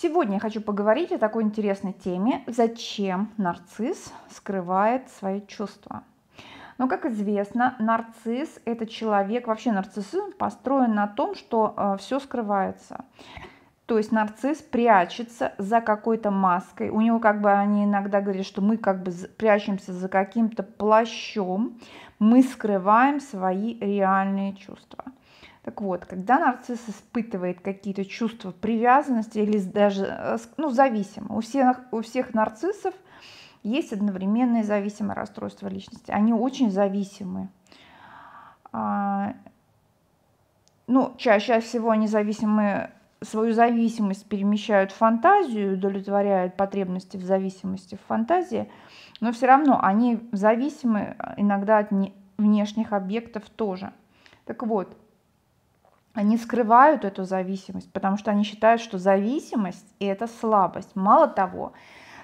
Сегодня я хочу поговорить о такой интересной теме, зачем нарцисс скрывает свои чувства. Но, как известно, нарцисс – это человек, вообще нарциссизм построен на том, что э, все скрывается. То есть нарцисс прячется за какой-то маской. У него как бы они иногда говорят, что мы как бы прячемся за каким-то плащом. Мы скрываем свои реальные чувства. Так вот, когда нарцисс испытывает какие-то чувства привязанности или даже э, ну, зависимо, у всех, у всех нарциссов есть одновременное зависимое расстройство личности. Они очень зависимы. А, ну, чаще всего они зависимы, свою зависимость перемещают в фантазию, удовлетворяют потребности в зависимости в фантазии, но все равно они зависимы иногда от внешних объектов тоже. Так вот, они скрывают эту зависимость, потому что они считают, что зависимость – это слабость. Мало того,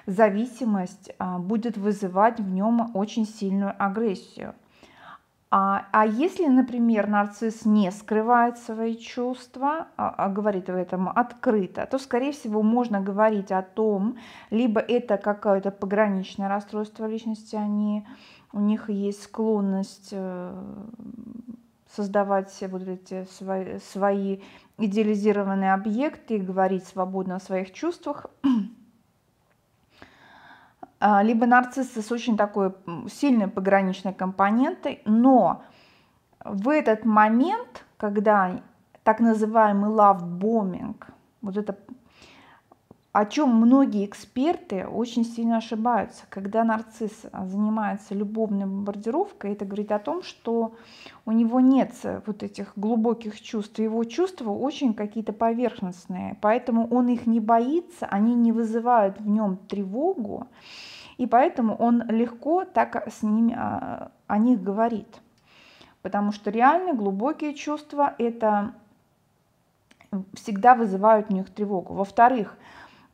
зависимость а, будет вызывать в нем очень сильную агрессию. А, а если, например, нарцисс не скрывает свои чувства, а, а говорит об этом открыто, то, скорее всего, можно говорить о том, либо это какое-то пограничное расстройство личности, они, у них есть склонность э, создавать вот эти свои, свои идеализированные объекты говорить свободно о своих чувствах. А, либо нарциссы с очень такой сильной пограничной компонентой, но в этот момент, когда так называемый love bombing, вот это о чем многие эксперты очень сильно ошибаются. Когда нарцисс занимается любовной бомбардировкой, это говорит о том, что у него нет вот этих глубоких чувств. Его чувства очень какие-то поверхностные, поэтому он их не боится, они не вызывают в нем тревогу, и поэтому он легко так с ними а, о них говорит. Потому что реально глубокие чувства это всегда вызывают в них тревогу. Во-вторых,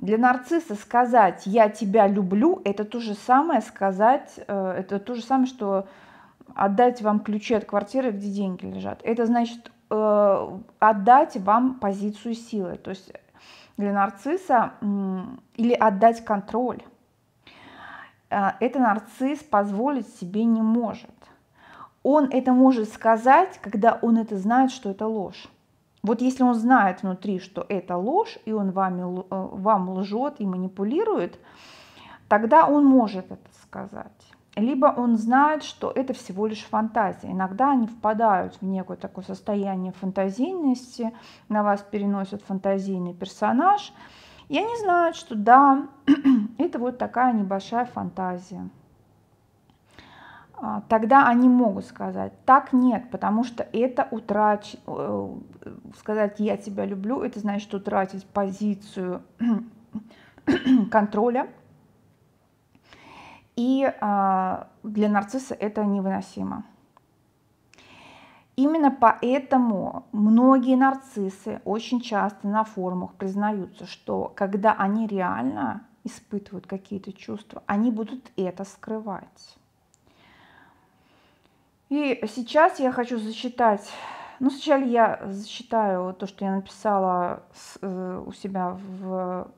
для нарцисса сказать «я тебя люблю» – это то же самое сказать, э, это то же самое, что отдать вам ключи от квартиры, где деньги лежат. Это значит э, отдать вам позицию силы. То есть для нарцисса или отдать контроль. Э, это нарцисс позволить себе не может. Он это может сказать, когда он это знает, что это ложь. Вот если он знает внутри, что это ложь, и он вами, э, вам лжет и манипулирует, тогда он может это сказать. Либо он знает, что это всего лишь фантазия. Иногда они впадают в некое такое состояние фантазийности, на вас переносят фантазийный персонаж, и они знают, что да, это вот такая небольшая фантазия. А, тогда они могут сказать, так нет, потому что это утрач... Э, сказать «я тебя люблю», это значит утратить позицию контроля. И а, для нарцисса это невыносимо. Именно поэтому многие нарциссы очень часто на форумах признаются, что когда они реально испытывают какие-то чувства, они будут это скрывать. И сейчас я хочу зачитать, ну сначала я зачитаю то, что я написала э, у себя в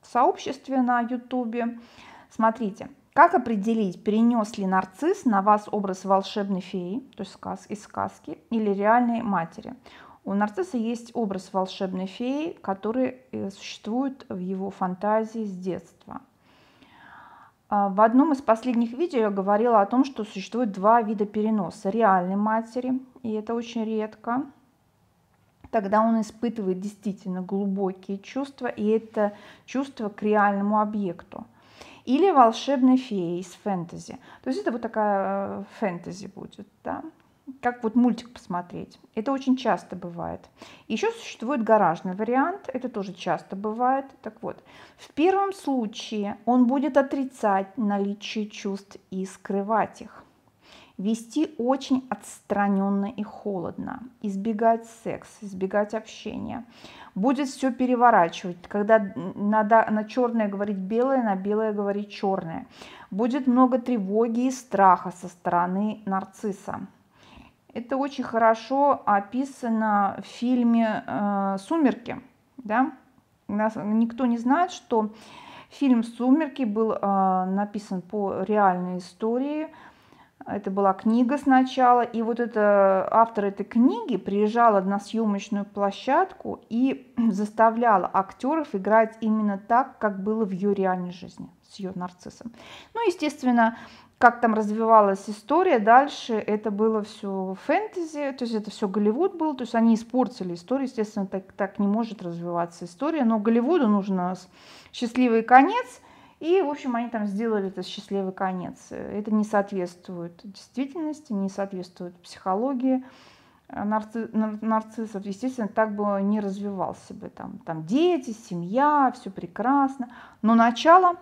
сообществе на ютубе. Смотрите, как определить, перенес ли нарцисс на вас образ волшебной феи, то есть сказ, из сказки, или реальной матери? У нарцисса есть образ волшебной феи, который э, существует в его фантазии с детства. А, в одном из последних видео я говорила о том, что существует два вида переноса. Реальной матери, и это очень редко. Тогда он испытывает действительно глубокие чувства, и это чувство к реальному объекту. Или волшебной феи из фэнтези. То есть это вот такая э, фэнтези будет. Да? Как вот мультик посмотреть. Это очень часто бывает. Еще существует гаражный вариант, это тоже часто бывает. Так вот, в первом случае он будет отрицать наличие чувств и скрывать их. Вести очень отстраненно и холодно, избегать секс, избегать общения. Будет все переворачивать, когда надо на черное говорить белое, на белое говорить черное. Будет много тревоги и страха со стороны нарцисса. Это очень хорошо описано в фильме э, «Сумерки». Да? нас, никто не знает, что фильм «Сумерки» был э, написан по реальной истории. Это была книга сначала, и вот это, автор этой книги приезжала на съемочную площадку и заставляла актеров играть именно так, как было в ее реальной жизни с ее нарциссом. Ну, естественно, как там развивалась история дальше, это было все фэнтези, то есть это все Голливуд был, то есть они испортили историю, естественно, так, так не может развиваться история, но Голливуду нужно счастливый конец, и, в общем, они там сделали этот счастливый конец. Это не соответствует действительности, не соответствует психологии нарци нарциссов. Естественно, так бы не развивался бы. Там, там дети, семья, все прекрасно. Но начало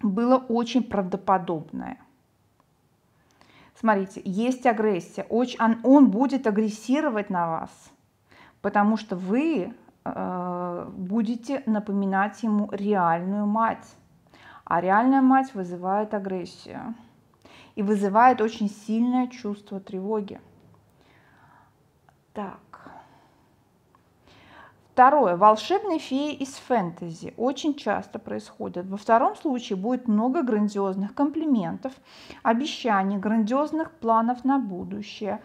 было очень правдоподобное. Смотрите, есть агрессия, он, он будет агрессировать на вас, потому что вы э, будете напоминать ему реальную мать. А реальная мать вызывает агрессию и вызывает очень сильное чувство тревоги. Так. Второе. Волшебные феи из фэнтези очень часто происходят. Во втором случае будет много грандиозных комплиментов, обещаний, грандиозных планов на будущее.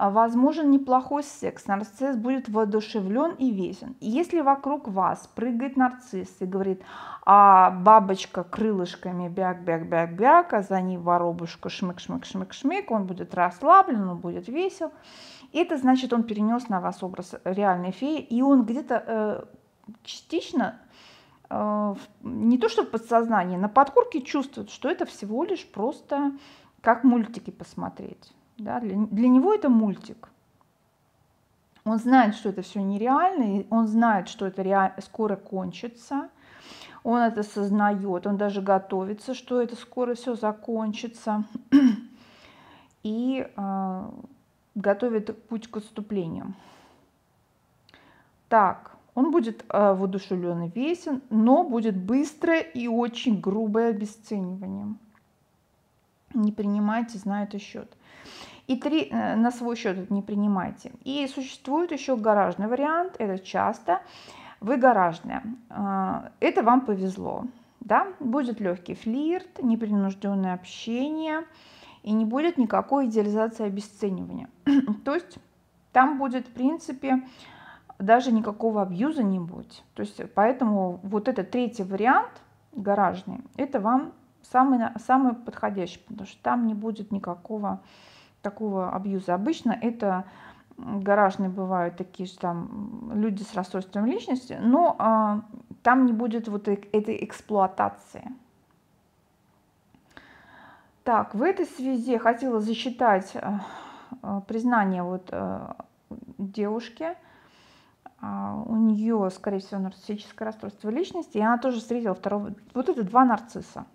А, возможен неплохой секс, нарцисс будет воодушевлен и весен. Если вокруг вас прыгает нарцисс и говорит, а бабочка крылышками бяк-бяк-бяк-бяк, а за ней воробушка шмык-шмык-шмык-шмык, он будет расслаблен, он будет весел – это значит, он перенес на вас образ реальной феи, и он где-то э, частично, э, не то что в подсознании, на подкорке чувствует, что это всего лишь просто как мультики посмотреть. Да? Для, для него это мультик. Он знает, что это все нереально, и он знает, что это реаль... скоро кончится. Он это сознает, он даже готовится, что это скоро все закончится. И э, готовит путь к отступлению. Так, он будет э, воодушевлен и весен, но будет быстрое и очень грубое обесценивание. Не принимайте, зная это счет. И три, э, на свой счет не принимайте. И существует еще гаражный вариант, это часто. Вы гаражная. Э, это вам повезло. Да? Будет легкий флирт, непринужденное общение – и не будет никакой идеализации обесценивания. То есть там будет, в принципе, даже никакого абьюза не будет. То есть поэтому вот этот третий вариант, гаражный, это вам самый, самый подходящий, потому что там не будет никакого такого абьюза. Обычно это гаражные бывают такие же там люди с расстройством личности, но а, там не будет вот этой эксплуатации. Так, в этой связи хотела засчитать э, э, признание вот э, девушки. А, у нее, скорее всего, нарциссическое расстройство личности, и она тоже встретила второго. Вот это два нарцисса.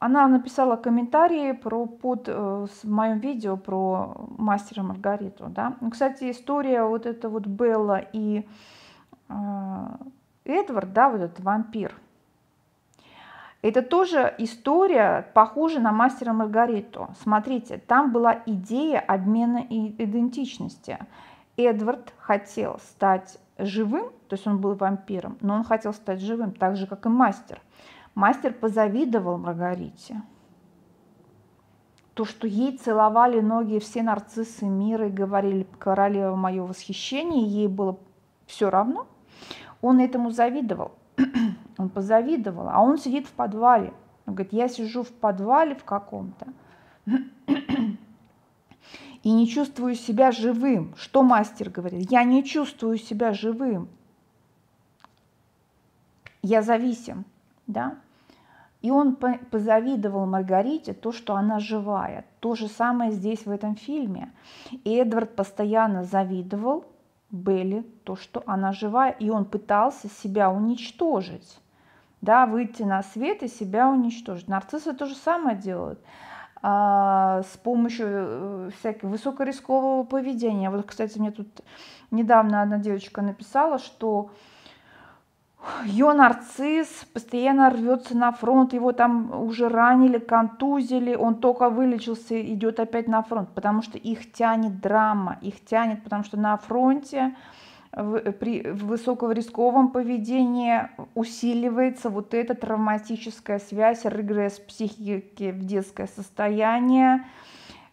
Она написала комментарии про, под в моем видео про мастера Маргариту. Да? Ну, кстати, история вот это вот Белла и Эдвард, да, вот этот вампир – это тоже история, похожа на мастера Маргариту. Смотрите, там была идея обмена идентичности. Эдвард хотел стать живым, то есть он был вампиром, но он хотел стать живым, так же, как и мастер. Мастер позавидовал Маргарите. То, что ей целовали ноги все нарциссы мира и говорили «королева мое восхищение», ей было все равно, он этому завидовал. Он позавидовал, а он сидит в подвале. Он говорит, я сижу в подвале в каком-то и не чувствую себя живым. Что мастер говорит? Я не чувствую себя живым. Я зависим, да? И он позавидовал Маргарите то, что она живая. То же самое здесь в этом фильме. И Эдвард постоянно завидовал Белли то, что она живая, и он пытался себя уничтожить, да, выйти на свет и себя уничтожить. Нарциссы то же самое делают а, с помощью э, всяких высокорискового поведения. Вот, кстати, мне тут недавно одна девочка написала, что ее нарцисс постоянно рвется на фронт, его там уже ранили, контузили, он только вылечился, идет опять на фронт, потому что их тянет драма, их тянет, потому что на фронте при высокорисковом поведении усиливается вот эта травматическая связь, регресс психики в детское состояние,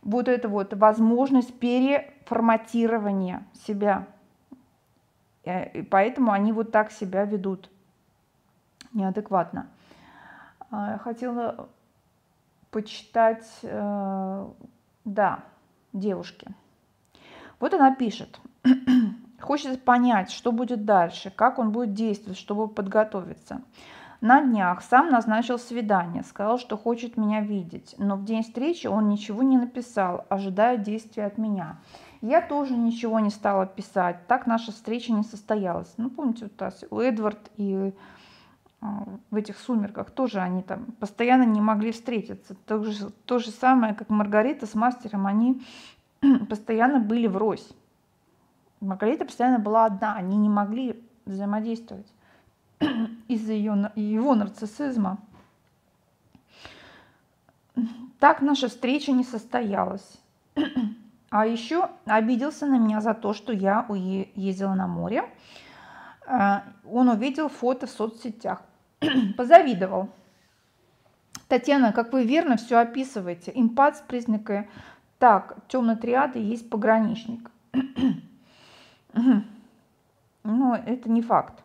вот эта вот возможность переформатирования себя. Э, и поэтому они вот так себя ведут неадекватно. Я хотела почитать, э, да, девушки. Вот она пишет. Хочется понять, что будет дальше, как он будет действовать, чтобы подготовиться. На днях сам назначил свидание, сказал, что хочет меня видеть, но в день встречи он ничего не написал, ожидая действия от меня. Я тоже ничего не стала писать, так наша встреча не состоялась. Ну, помните, вот у Эдвард и а, в этих сумерках тоже они там постоянно не могли встретиться. То же, то же самое, как Маргарита с мастером, они постоянно были врозь. Маргарита постоянно была одна, они не могли взаимодействовать из-за ее, его нарциссизма. Так наша встреча не состоялась. А еще обиделся на меня за то, что я ездила на море. Э, он увидел фото в соцсетях. Позавидовал. Татьяна, как вы верно все описываете. Импат с признакой так, темной триады есть пограничник. Но это не факт.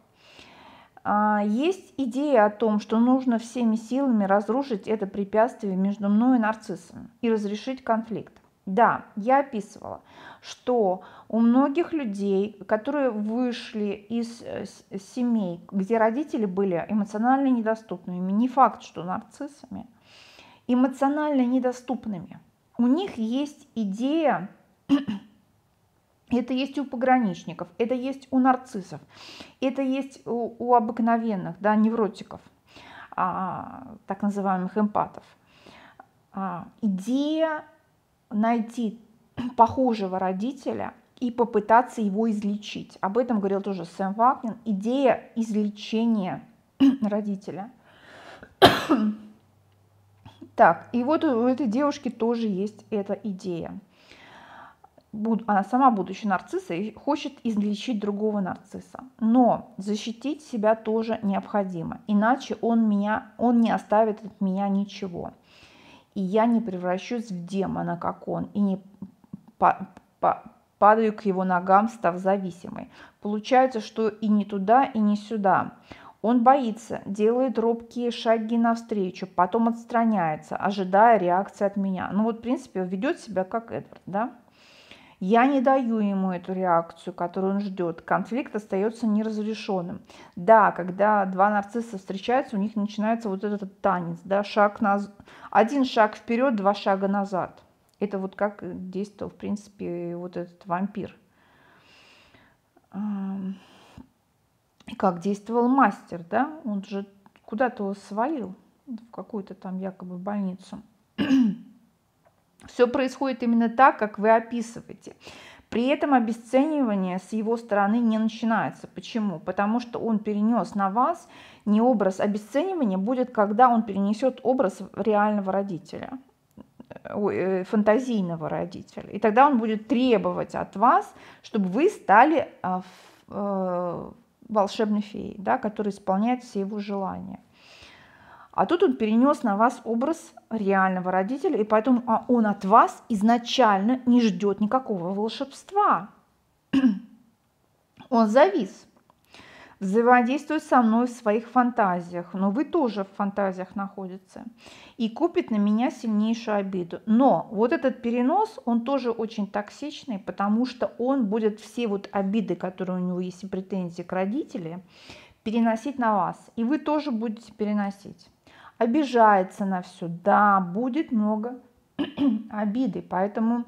А, есть идея о том, что нужно всеми силами разрушить это препятствие между мной и нарциссом и разрешить конфликт. Да, я описывала, что у многих людей, которые вышли из э, семей, где родители были эмоционально недоступными, не факт, что нарциссами, эмоционально недоступными, у них есть идея это есть у пограничников, это есть у нарциссов, это есть у, у обыкновенных, да, невротиков, а, так называемых эмпатов. А, идея найти похожего родителя и попытаться его излечить. Об этом говорил тоже Сэм Вакнин. Идея излечения родителя. так, и вот у этой девушки тоже есть эта идея она сама, будучи нарциссой, хочет излечить другого нарцисса. Но защитить себя тоже необходимо, иначе он, меня, он не оставит от меня ничего. И я не превращусь в демона, как он, и не по, по, падаю к его ногам, став зависимой. Получается, что и не туда, и не сюда. Он боится, делает робкие шаги навстречу, потом отстраняется, ожидая реакции от меня. Ну вот, в принципе, ведет себя как Эдвард, да? Я не даю ему эту реакцию, которую он ждет. Конфликт остается неразрешенным. Да, когда два нарцисса встречаются, у них начинается вот этот танец, да, шаг наз... один шаг вперед, два шага назад. Это вот как действовал, в принципе, вот этот вампир. И как действовал мастер, да? Он же куда-то свалил в какую-то там якобы больницу. Все происходит именно так, как вы описываете. При этом обесценивание с его стороны не начинается. Почему? Потому что он перенес на вас не образ обесценивания, будет, когда он перенесет образ реального родителя, э, фантазийного родителя. И тогда он будет требовать от вас, чтобы вы стали э, волшебной феей, да, которая исполняет все его желания. А тут он перенес на вас образ реального родителя, и поэтому а он от вас изначально не ждет никакого волшебства. Он завис, взаимодействует со мной в своих фантазиях, но вы тоже в фантазиях находится, и купит на меня сильнейшую обиду. Но вот этот перенос, он тоже очень токсичный, потому что он будет все вот обиды, которые у него есть и претензии к родителям, переносить на вас, и вы тоже будете переносить обижается на все. Да, будет много обиды, поэтому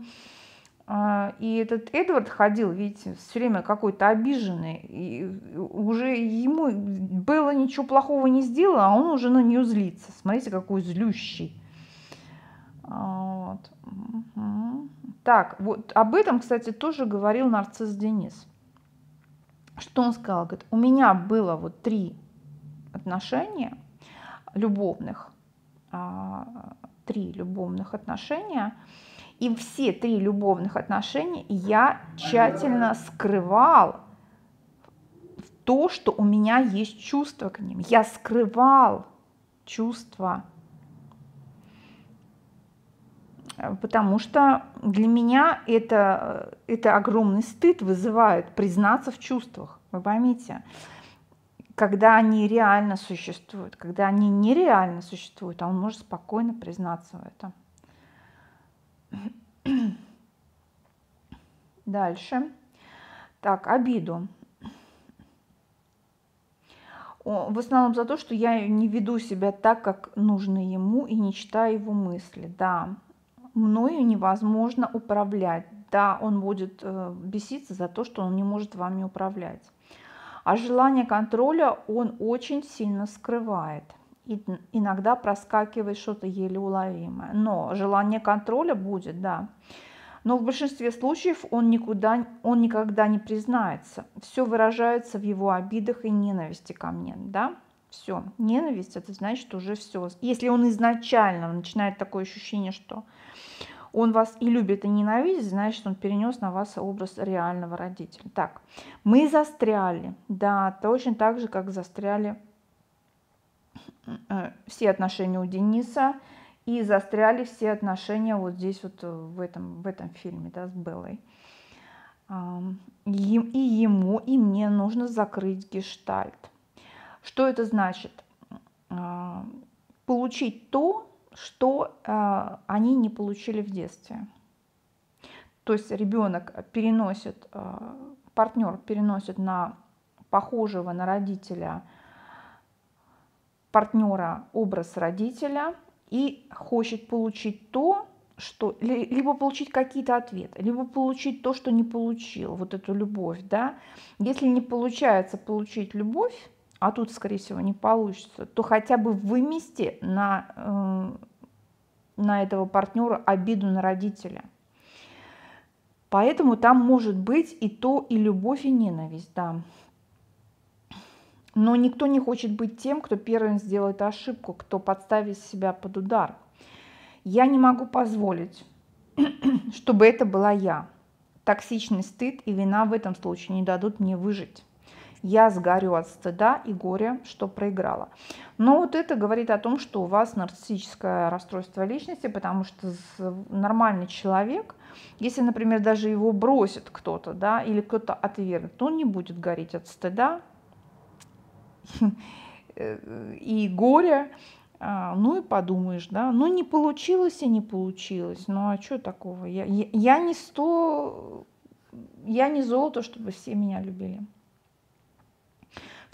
э, и этот Эдвард ходил, видите, все время какой-то обиженный, и уже ему было ничего плохого не сделала, а он уже на нее злится. Смотрите, какой злющий. Вот. Так, вот об этом, кстати, тоже говорил нарцисс Денис. Что он сказал? Говорит, у меня было вот три отношения, любовных, а, три любовных отношения. И все три любовных отношения я тщательно скрывал то, что у меня есть чувство к ним. Я скрывал чувства. Потому что для меня это, это огромный стыд вызывает признаться в чувствах. Вы поймите, когда они реально существуют, когда они нереально существуют, а он может спокойно признаться в этом. Дальше. Так, обиду. В основном за то, что я не веду себя так, как нужно ему, и не читаю его мысли. Да, мною невозможно управлять. Да, он будет э, беситься за то, что он не может вами управлять. А желание контроля он очень сильно скрывает. И иногда проскакивает что-то еле уловимое. Но желание контроля будет, да. Но в большинстве случаев он, никуда, он никогда не признается. Все выражается в его обидах и ненависти ко мне, да. Все, ненависть, это значит уже все. Если он изначально начинает такое ощущение, что он вас и любит, и ненавидит, значит, он перенес на вас образ реального родителя. Так, мы застряли, да, точно так же, как застряли э, все отношения у Дениса, и застряли все отношения вот здесь вот в этом, в этом фильме, да, с Беллой. И ему, и мне нужно закрыть гештальт. Что это значит? Получить то, что э, они не получили в детстве. То есть ребенок переносит, э, партнер переносит на похожего на родителя партнера образ родителя и хочет получить то, что либо получить какие-то ответы, либо получить то, что не получил, вот эту любовь, да. Если не получается получить любовь, а тут, скорее всего, не получится, то хотя бы вымести на, э, на этого партнера обиду на родителя. Поэтому там может быть и то, и любовь, и ненависть, да. Но никто не хочет быть тем, кто первым сделает ошибку, кто подставит себя под удар. Я не могу позволить, чтобы это была я. Токсичный стыд и вина в этом случае не дадут мне выжить я сгорю от стыда и горя, что проиграла. Но вот это говорит о том, что у вас нарциссическое расстройство личности, потому что нормальный человек, если, например, даже его бросит кто-то, да, или кто-то отвергнет, он не будет гореть от стыда и горя, а, ну и подумаешь, да, ну не получилось и не получилось, ну а что такого? Я, я, я не сто, я не золото, чтобы все меня любили.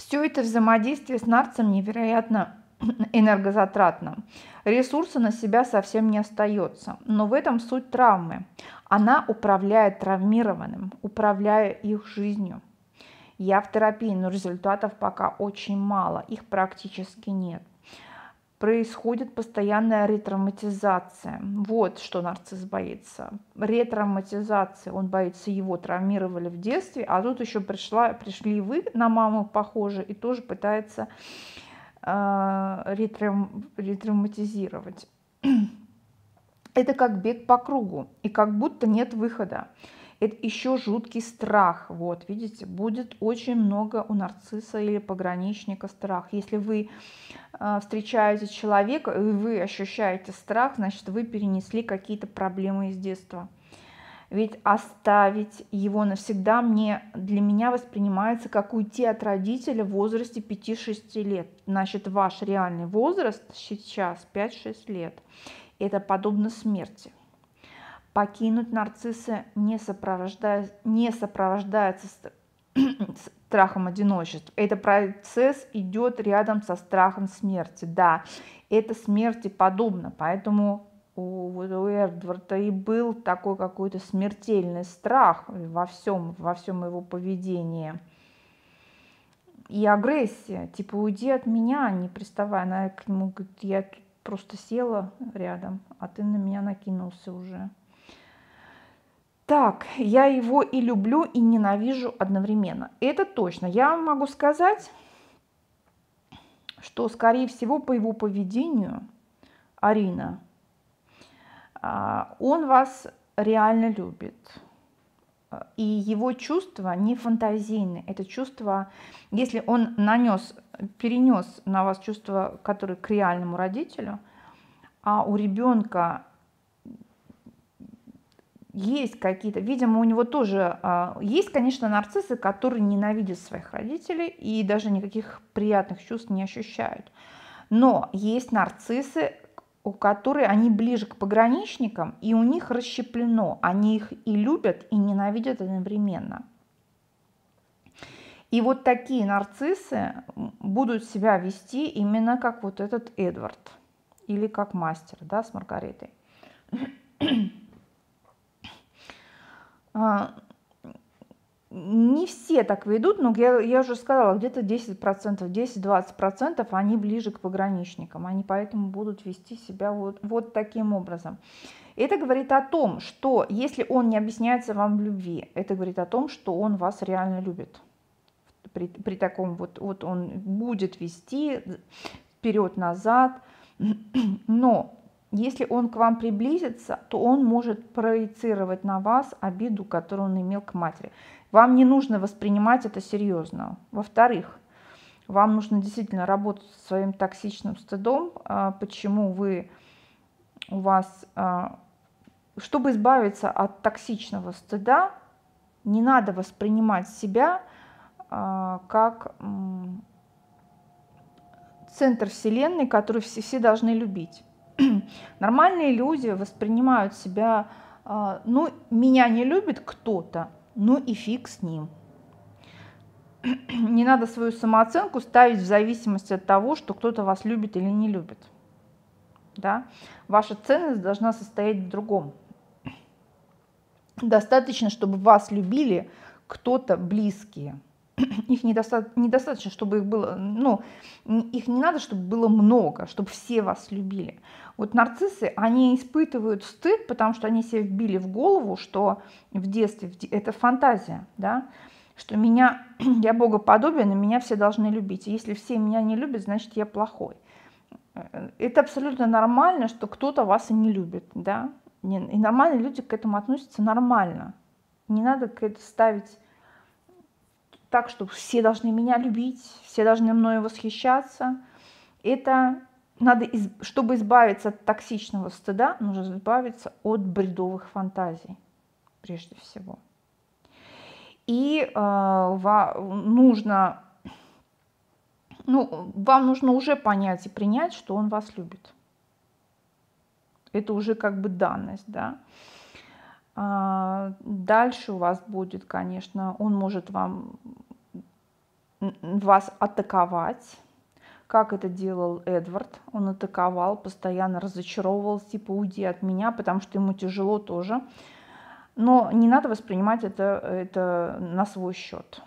Все это взаимодействие с нарцем невероятно энергозатратно. Ресурса на себя совсем не остается. Но в этом суть травмы. Она управляет травмированным, управляя их жизнью. Я в терапии, но результатов пока очень мало, их практически нет происходит постоянная ретравматизация. Вот что нарцисс боится. Ретравматизация. Он боится, его травмировали в детстве, а тут еще пришла, пришли вы на маму похоже и тоже пытается э, ретрав, ретравматизировать. Это как бег по кругу, и как будто нет выхода это еще жуткий страх. Вот, видите, будет очень много у нарцисса или пограничника страх. Если вы э, встречаете человека, и вы ощущаете страх, значит, вы перенесли какие-то проблемы из детства. Ведь оставить его навсегда мне, для меня воспринимается как уйти от родителя в возрасте 5-6 лет. Значит, ваш реальный возраст сейчас 5-6 лет. Это подобно смерти покинуть нарцисса не, сопровождая, не сопровождается страхом одиночества. Это процесс идет рядом со страхом смерти. Да, это смерти подобно, поэтому у, у Эдварда и был такой какой-то смертельный страх во всем, во всем его поведении. И агрессия, типа уйди от меня, не приставай. Она к нему говорит, я тут просто села рядом, а ты на меня накинулся уже. Так, я его и люблю, и ненавижу одновременно. Это точно. Я могу сказать, что, скорее всего, по его поведению, Арина, а, он вас реально любит. и его чувства не фантазийны. Это чувство, если он нанес, перенес на вас чувства, которые к реальному родителю, а у ребенка есть какие-то, видимо, у него тоже а, есть, конечно, нарциссы, которые ненавидят своих родителей и даже никаких приятных чувств не ощущают. Но есть нарциссы, у которых они ближе к пограничникам, и у них расщеплено. Они их и любят, и ненавидят одновременно. И вот такие нарциссы будут себя вести именно как вот этот Эдвард или как мастер, да, с Маргаритой. А, не все так ведут, но я, я уже сказала, где-то 10%, 10-20% они ближе к пограничникам, они поэтому будут вести себя вот, вот таким образом. Это говорит о том, что если он не объясняется вам в любви, это говорит о том, что он вас реально любит. При, при таком вот, вот он будет вести вперед-назад, но если он к вам приблизится, то он может проецировать на вас обиду, которую он имел к матери. Вам не нужно воспринимать это серьезно. Во-вторых, вам нужно действительно работать со своим токсичным стыдом, а, почему вы у вас, а, чтобы избавиться от токсичного стыда, не надо воспринимать себя а, как центр Вселенной, который все, все должны любить. Нормальные люди воспринимают себя, а, ну, меня не любит кто-то, ну и фиг с ним. Не надо свою самооценку ставить в зависимости от того, что кто-то вас любит или не любит. Да? Ваша ценность должна состоять в другом. Достаточно, чтобы вас любили кто-то близкие – их недостаточно, недостаточно, чтобы их было, ну, их не надо, чтобы было много, чтобы все вас любили. Вот нарциссы, они испытывают стыд, потому что они себе вбили в голову, что в детстве, это фантазия, да, что меня, я богоподобен, и меня все должны любить. И если все меня не любят, значит, я плохой. Э, это абсолютно нормально, что кто-то вас и не любит, да, и нормальные люди к этому относятся нормально. Не надо к этому ставить так, что все должны меня любить, все должны мною восхищаться. Это надо, чтобы избавиться от токсичного стыда, нужно избавиться от бредовых фантазий, прежде всего. И э, нужно, ну, вам нужно уже понять и принять, что он вас любит. Это уже как бы данность, да. А, дальше у вас будет, конечно, он может вам вас атаковать, как это делал Эдвард. Он атаковал, постоянно разочаровывался, типа уйди от меня, потому что ему тяжело тоже. Но не надо воспринимать это, это на свой счет.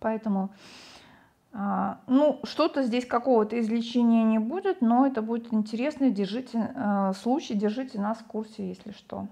Поэтому ну, что-то здесь какого-то излечения не будет, но это будет интересно. Держите э, случай, держите нас в курсе, если что.